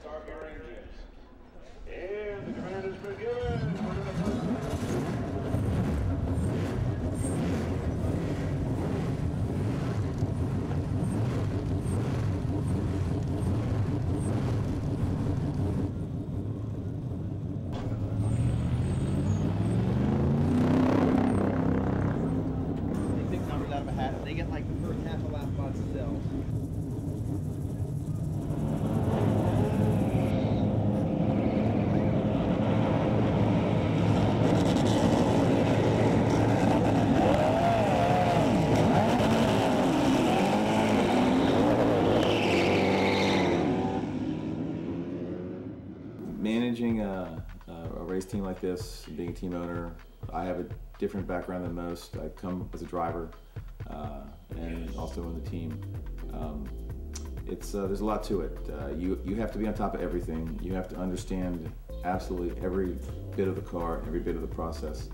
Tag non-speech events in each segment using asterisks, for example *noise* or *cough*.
start engines. And the command has been given. We're gonna put- They pick numbers out of a hat. and They get like the first half a lap by themselves. Managing a, a race team like this, being a team owner, I have a different background than most. I come as a driver uh, and also on the team. Um, it's uh, there's a lot to it. Uh, you you have to be on top of everything. You have to understand absolutely every bit of the car, every bit of the process,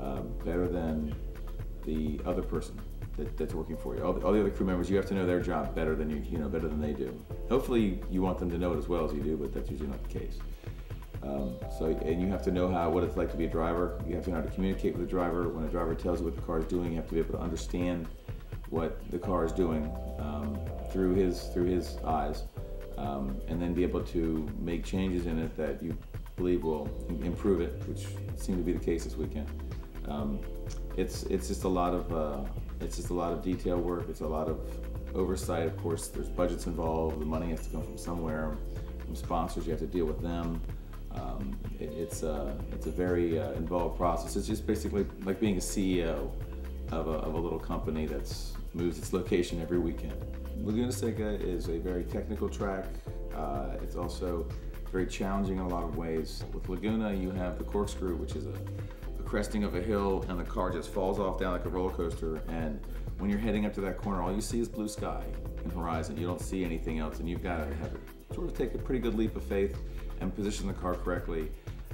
uh, better than the other person that, that's working for you. All the, all the other crew members, you have to know their job better than you you know better than they do. Hopefully, you want them to know it as well as you do, but that's usually not the case. Um, so, and you have to know how what it's like to be a driver. You have to know how to communicate with the driver. When a driver tells you what the car is doing, you have to be able to understand what the car is doing um, through his through his eyes, um, and then be able to make changes in it that you believe will improve it, which seemed to be the case this weekend. Um, it's it's just a lot of uh, it's just a lot of detail work. It's a lot of oversight. Of course, there's budgets involved. The money has to come from somewhere. From sponsors, you have to deal with them. Um, it, it's a it's a very uh, involved process. It's just basically like being a CEO of a, of a little company that moves its location every weekend. Laguna Seca is a very technical track. Uh, it's also very challenging in a lot of ways. With Laguna, you have the corkscrew, which is a, a cresting of a hill, and the car just falls off down like a roller coaster. And when you're heading up to that corner, all you see is blue sky and horizon. You don't see anything else, and you've got to have sort of take a pretty good leap of faith and position the car correctly,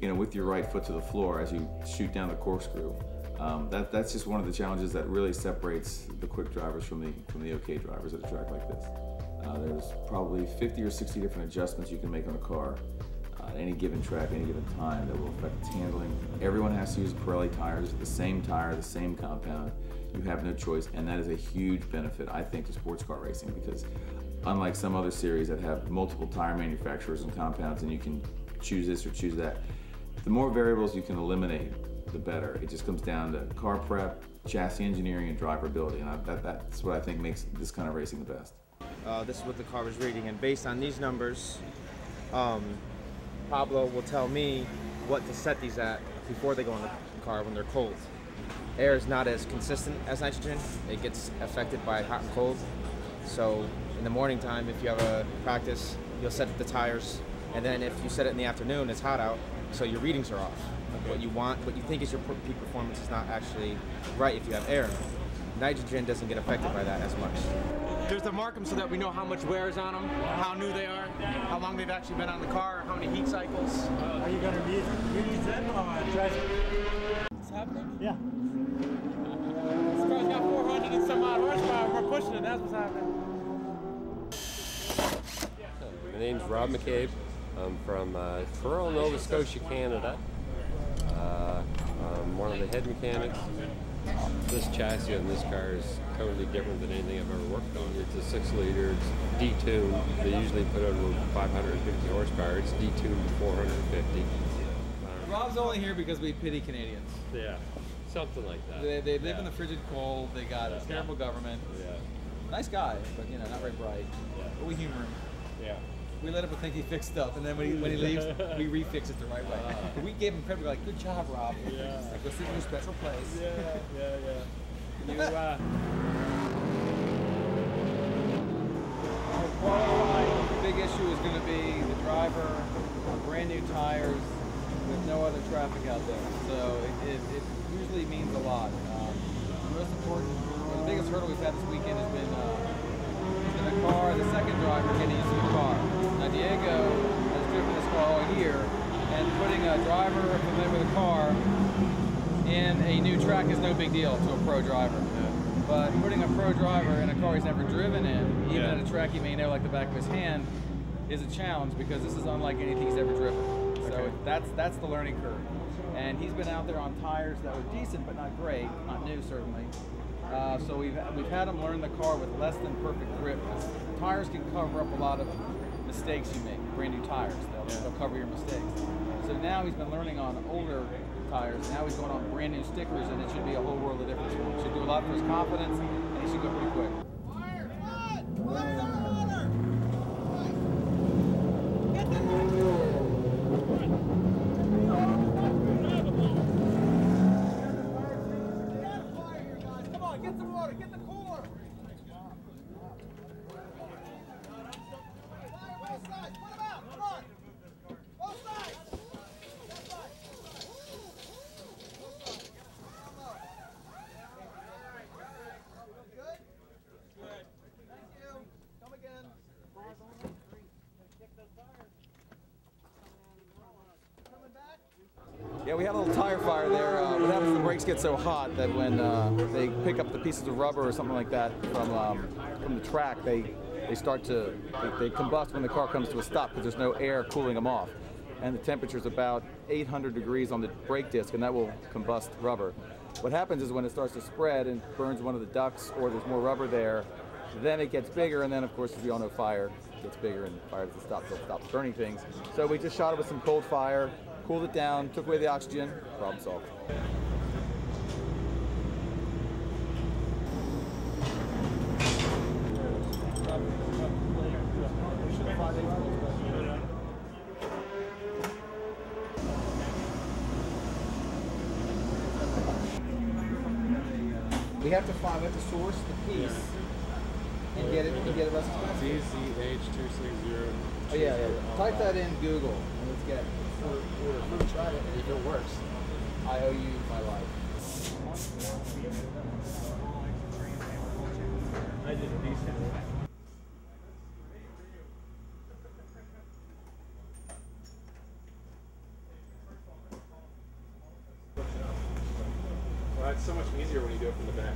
you know, with your right foot to the floor as you shoot down the corkscrew. Um, that, that's just one of the challenges that really separates the quick drivers from the from the OK drivers at a track like this. Uh, there's probably 50 or 60 different adjustments you can make on a car uh, at any given track, any given time that will affect its handling. Everyone has to use Pirelli tires, the same tire, the same compound. You have no choice, and that is a huge benefit, I think, to sports car racing because unlike some other series that have multiple tire manufacturers and compounds, and you can choose this or choose that, the more variables you can eliminate, the better. It just comes down to car prep, chassis engineering, and driverability, and I, that, that's what I think makes this kind of racing the best. Uh, this is what the car was reading, and based on these numbers, um, Pablo will tell me what to set these at before they go in the car when they're cold. Air is not as consistent as nitrogen; it gets affected by hot and cold. So, in the morning time, if you have a practice, you'll set the tires, and then if you set it in the afternoon, it's hot out, so your readings are off. What you want, what you think is your peak performance, is not actually right if you have air. Nitrogen doesn't get affected by that as much. There's the mark them so that we know how much wear is on them, how new they are, how long they've actually been on the car, how many heat cycles. Are you gonna use use them or try? What's happening? Yeah. This car's got 400 and some odd horsepower. We're pushing it. That's what's happening. My name's Rob McCabe. I'm from uh, Toronto, Nova Scotia, Canada. Uh, I'm one of the head mechanics. This chassis on this car is totally different than anything I've ever worked on. It's a six liter, it's detuned. They usually put out over 550 horsepower. It's detuned to 450. Rob's only here because we pity Canadians. Yeah, something like that. They, they live Yeah. in the frigid cold. They got a terrible government. Yeah, Nice guy, but you know, not very bright. Yeah. But we humor him. yeah. We let him think he fixed stuff, and then when he, when he leaves, we refix it the right way. But we gave him credit. We're like, "Good job, Rob." Yeah. Like, go sit in your special place. Yeah, yeah, yeah. *laughs* You, uh, Qualifying, the big issue is going to be the driver, brand new tires, with no other traffic out there. So it, it, it usually means a lot. Um, the most important, the biggest hurdle we've had this weekend has been, uh, the car, the second driver getting used to the car. Now Diego has driven this car all year, and putting a driver familiar with a car in a new track is no big deal to a pro driver. But putting a pro driver in a car he's never driven in, even Yeah. at a track he may know like the back of his hand, is a challenge because this is unlike anything he's ever driven. So that's that's the learning curve. And he's been out there on tires that were decent but not great, not new certainly. Uh, so we've we've had him learn the car with less than perfect grip. 'cause Tires can cover up a lot of mistakes you make. Brand new tires, they'll, they'll cover your mistakes. So now he's been learning on older tires. Now he's going on brand new stickers, and it should be a whole world of difference for him. Should do a lot for his confidence, and he should go pretty quick. Come on, get some water, get the cooler. Both sides, put 'em out, come on. Both sides. That side. Both sides. Down low. Good? Good. Thank you. Come again. Coming back? Yeah, we had a little tire fire there. Uh, what happens the brakes get so hot that when uh, they pick up the pieces of rubber or something like that from um, from the track, they they start to they, they combust when the car comes to a stop because there's no air cooling them off, and the temperature is about 800 degrees on the brake disc, and that will combust rubber. What happens is when it starts to spread and burns one of the ducts, or there's more rubber there, then it gets bigger, and then of course, as we all know, fire gets bigger, and fire doesn't stop till it stops burning things. So we just shot it with some cold fire, cooled it down, took away the oxygen, problem solved. We have to find, we have to source the piece and get it, and get it less expensive. DZH260. Oh yeah, yeah. Type that in Google and let's get order. Try it. If it works, I owe you my life. Well, it's so much easier when you do it from the back.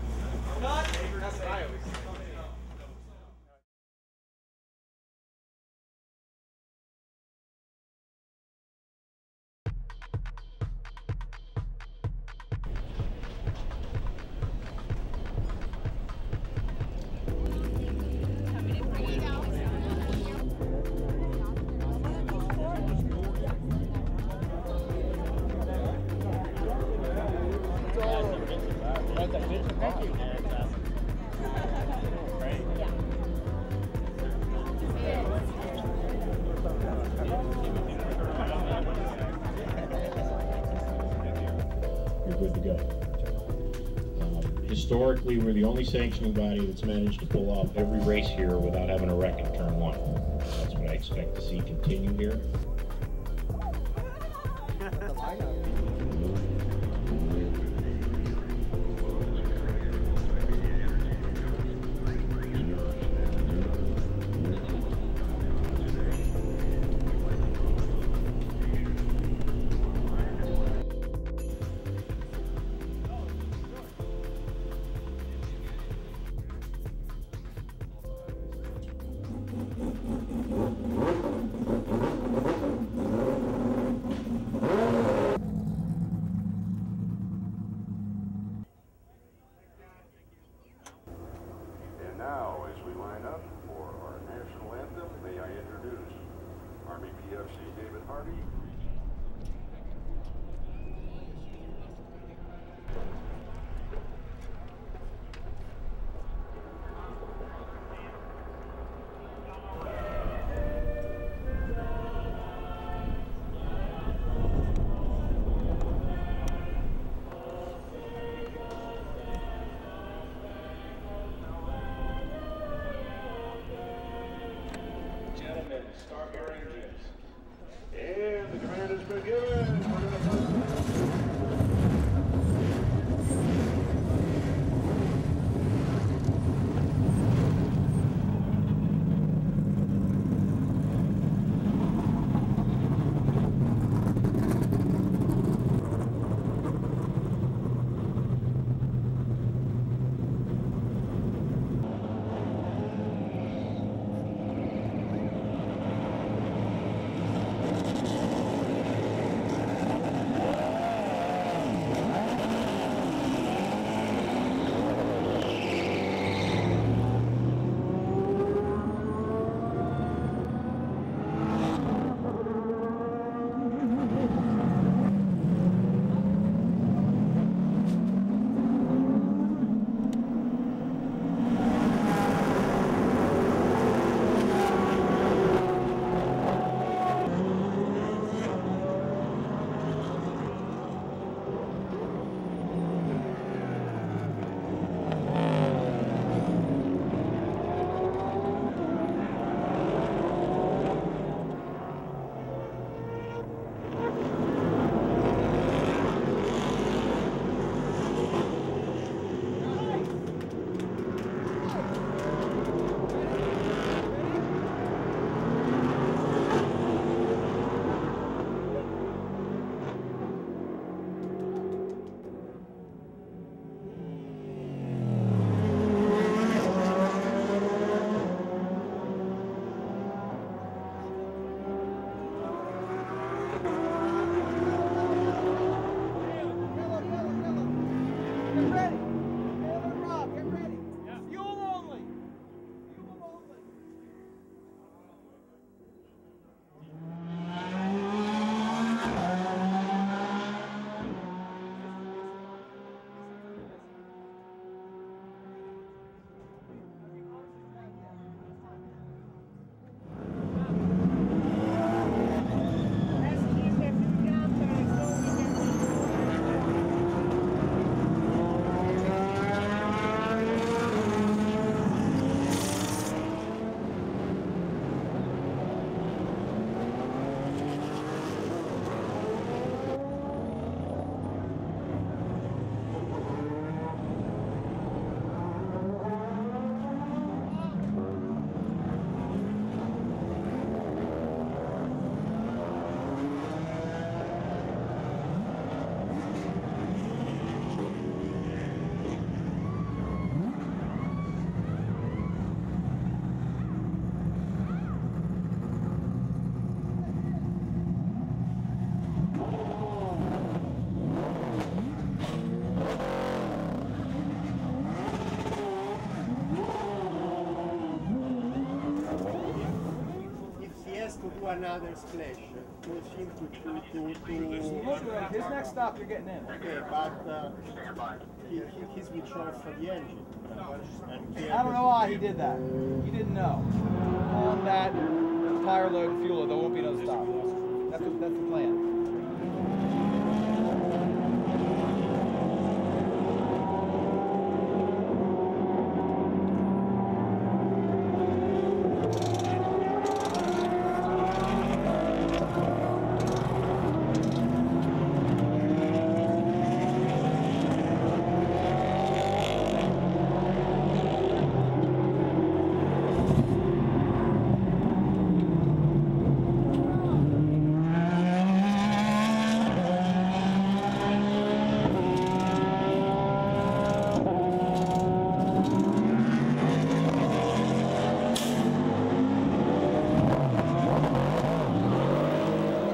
That's what I always you're good to go. Historically, we're the only sanctioning body that's managed to pull off every race here without having a wreck in turn one. That's what I expect to see continue here. *laughs* another splash. Force to to to. to his next stop, you're getting in. Okay, but uh, he, he, he's withdrawn from the engine. I don't know why he did that. He didn't know. On that tire load and fuel, there won't be no stop. That's the, that's the plan.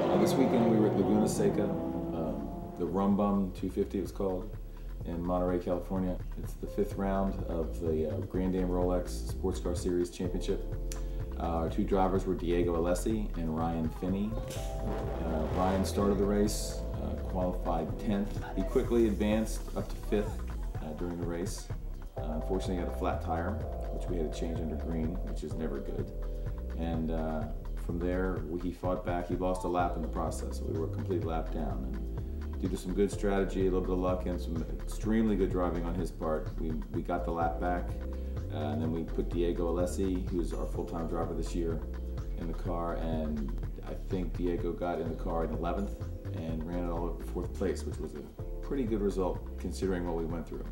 Uh, this weekend we were at Laguna Seca, um, the Rum Bum 250 it was called, in Monterey, California. It's the fifth round of the uh, Grand Am Rolex Sports Car Series Championship. Uh, our two drivers were Diego Alessi and Ryan Phinny. Uh, Ryan started the race, uh, qualified 10th. He quickly advanced up to 5th uh, during the race. Uh, unfortunately, he had a flat tire, which we had to change under green, which is never good. And from there, we- he fought back. He lost a lap in the process, so we were a complete lap down. And due to some good strategy, a little bit of luck, and some extremely good driving on his part, we, we got the lap back. Uh, and then we put Diego Alessi, who's our full-time driver this year, in the car. And I think Diego got in the car in 11th and ran it all to fourth place, which was a pretty good result considering what we went through.